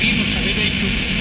debimos haber hecho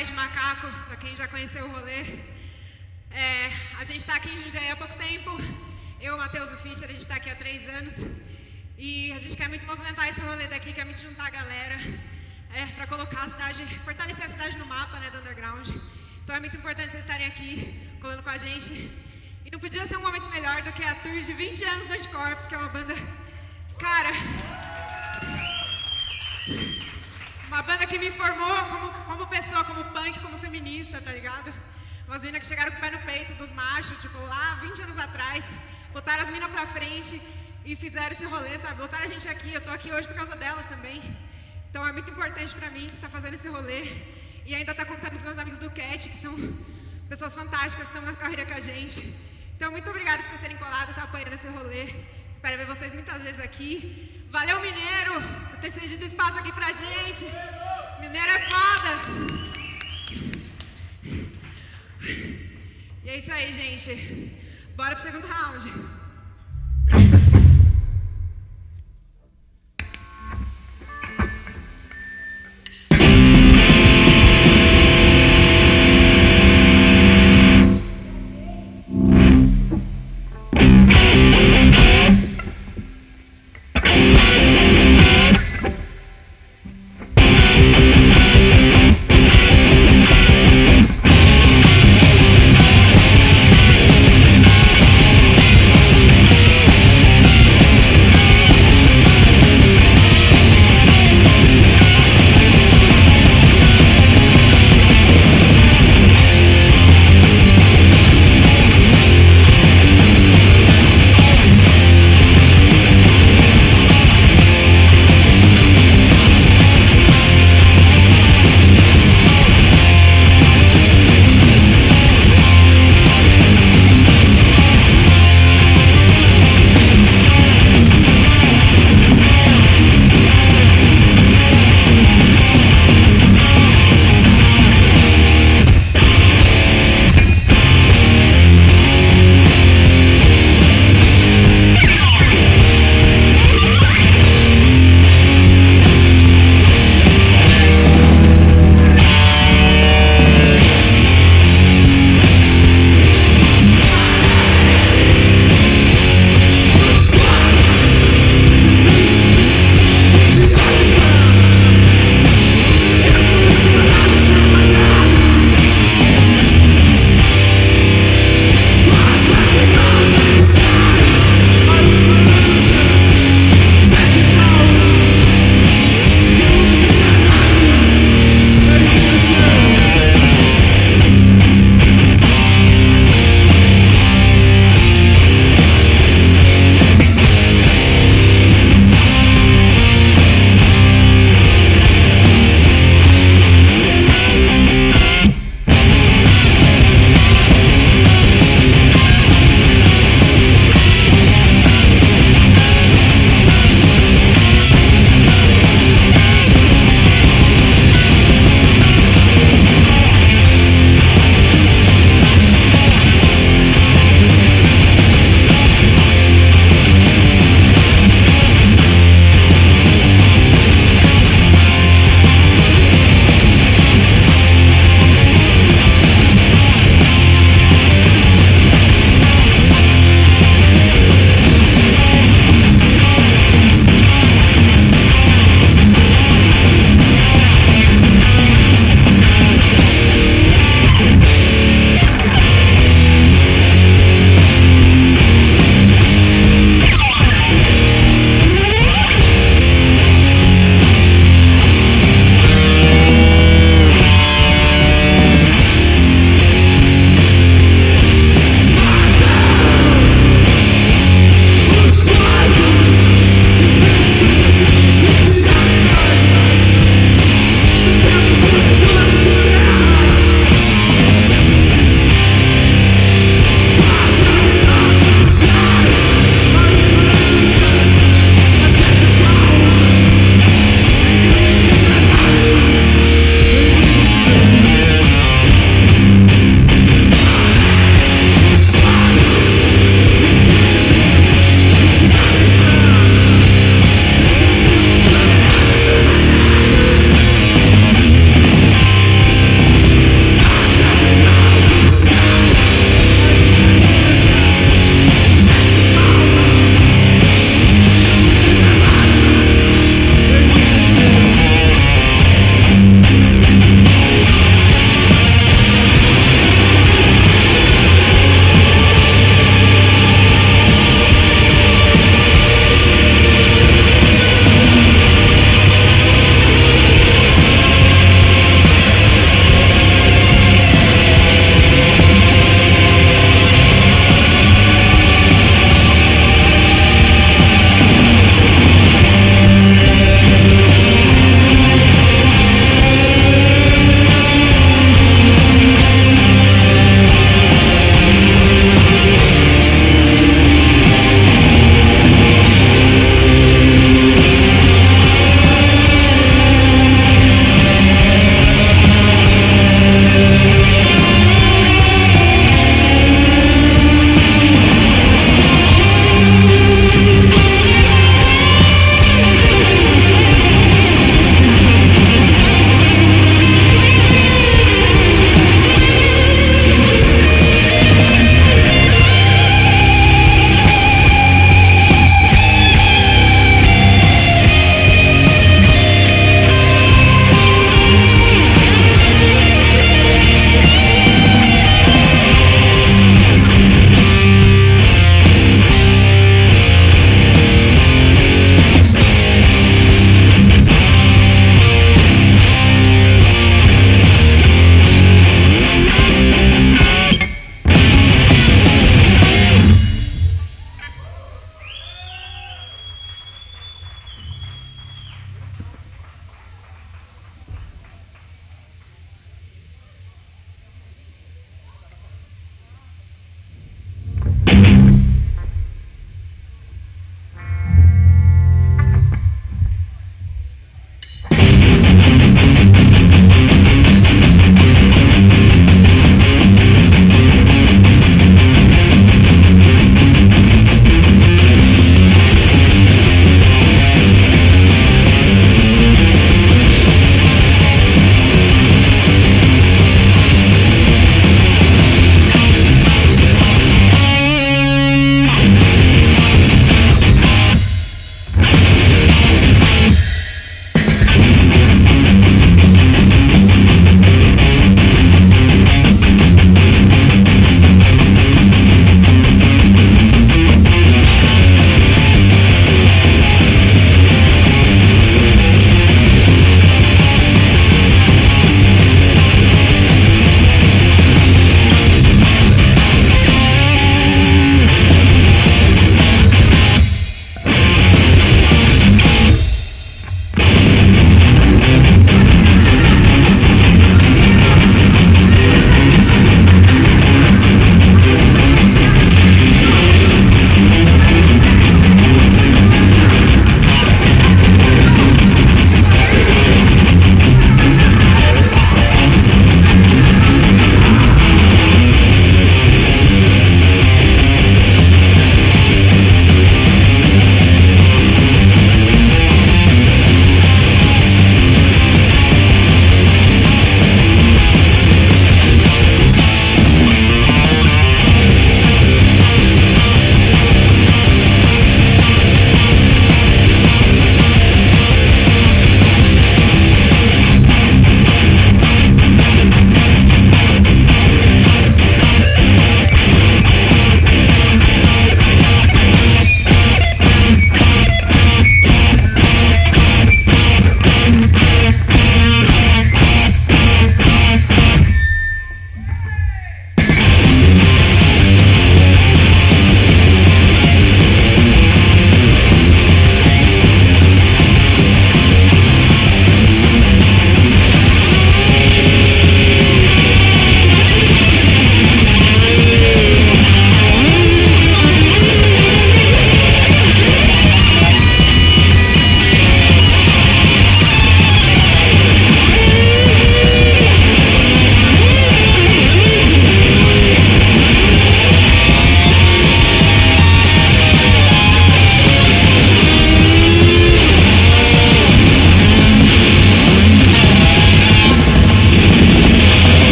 membros da Pé de Macaco, para quem já conheceu o rolê. É, a gente está aqui em Jundiaí há pouco tempo, eu, Matheus e Fischer, a gente está aqui há três anos e a gente quer muito movimentar esse rolê daqui, quer muito juntar a galera é, para colocar a cidade, fortalecer a cidade no mapa né, do underground. Então é muito importante vocês estarem aqui colando com a gente. E não podia ser um momento melhor do que a tour de 20 anos do Corpos, que é uma banda. Cara. Uma banda que me formou como, como pessoa, como punk, como feminista, tá ligado? Umas meninas que chegaram com o pé no peito dos machos, tipo, lá 20 anos atrás, botaram as minas pra frente e fizeram esse rolê, sabe? Botaram a gente aqui, eu tô aqui hoje por causa delas também. Então é muito importante pra mim estar tá fazendo esse rolê e ainda estar tá contando com os meus amigos do CAT, que são pessoas fantásticas que estão na carreira com a gente. Então, muito obrigada por vocês terem colado, estar tá apoiando esse rolê. Espero ver vocês muitas vezes aqui. Valeu, Mineiro, por ter cedido espaço aqui pra gente. Mineiro é foda. E é isso aí, gente. Bora pro segundo round.